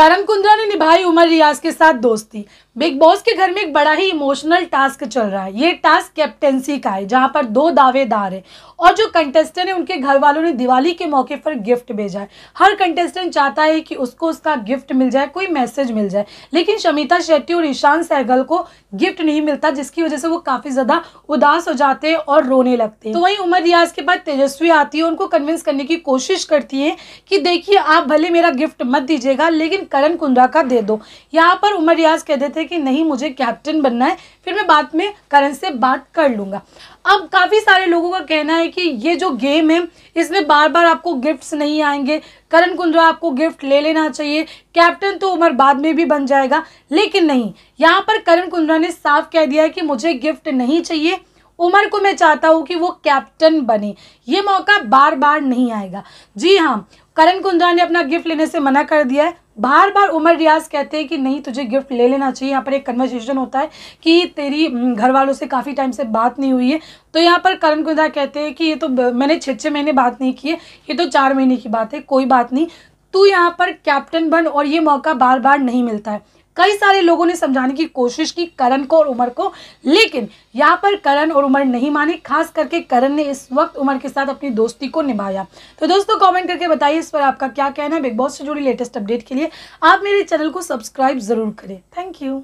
करण कुंद्रा ने निभाई उमर रियाज के साथ दोस्ती। बिग बॉस के घर में एक बड़ा ही इमोशनल टास्क चल रहा है। ये टास्क कैप्टेंसी का है, जहाँ पर दो दावेदार हैं। और जो कंटेस्टेंट है, उनके घर वालों ने दिवाली के मौके पर गिफ्ट भेजा है। हर कंटेस्टेंट चाहता है कि उसको उसका गिफ्ट मिल जाए, कोई मैसेज मिल जाए। लेकिन शमिता शेट्टी और ईशान सहगल को गिफ्ट नहीं मिलता, जिसकी वजह से वो काफ़ी ज़्यादा उदास हो जाते हैं और रोने लगते हैं। तो वहीं उमर रियाज के बाद तेजस्वी आती है उनको कन्विंस करने की कोशिश करती है कि देखिए, आप भले मेरा गिफ्ट मत दीजिएगा, लेकिन करण कुंद्रा का दे दो। यहाँ पर उमर रियाज कहते थे कि नहीं, मुझे कैप्टन बनना है। फिर मैं बाद में करण से बात कर लूँगा। अब काफ़ी सारे लोगों का कहना है कि ये जो गेम है, इसमें बार बार आपको गिफ्ट्स नहीं आएँगे। करण कुंद्रा, आपको गिफ्ट ले लेना चाहिए। कैप्टन तो उमर बाद में भी बन जाएगा। लेकिन नहीं, यहाँ पर करण कुंद्रा ने साफ़ कह दिया है कि मुझे गिफ्ट नहीं चाहिए। उमर को मैं चाहता हूँ कि वो कैप्टन बने। ये मौका बार बार नहीं आएगा। जी हाँ करण कुंद्रा ने अपना गिफ्ट लेने से मना कर दिया है। बार बार उमर रियाज कहते हैं कि नहीं, तुझे गिफ्ट ले लेना चाहिए। यहाँ पर एक कन्वर्सेशन होता है कि तेरी घर वालों से काफ़ी टाइम से बात नहीं हुई है। तो यहाँ पर करण कुंद्रा कहते हैं कि ये तो मैंने छः छः महीने बात नहीं की है। ये तो चार महीने की बात है, कोई बात नहीं। तू यहाँ पर कैप्टन बन और ये मौका बार बार नहीं मिलता है। कई सारे लोगों ने समझाने की कोशिश की करण को और उमर को, लेकिन यहाँ पर करण और उमर नहीं माने, खास करके करण ने इस वक्त उमर के साथ अपनी दोस्ती को निभाया। तो दोस्तों कमेंट करके बताइए इस पर आपका क्या कहना है। बिग बॉस से जुड़ी लेटेस्ट अपडेट के लिए आप मेरे चैनल को सब्सक्राइब ज़रूर करें। Thank you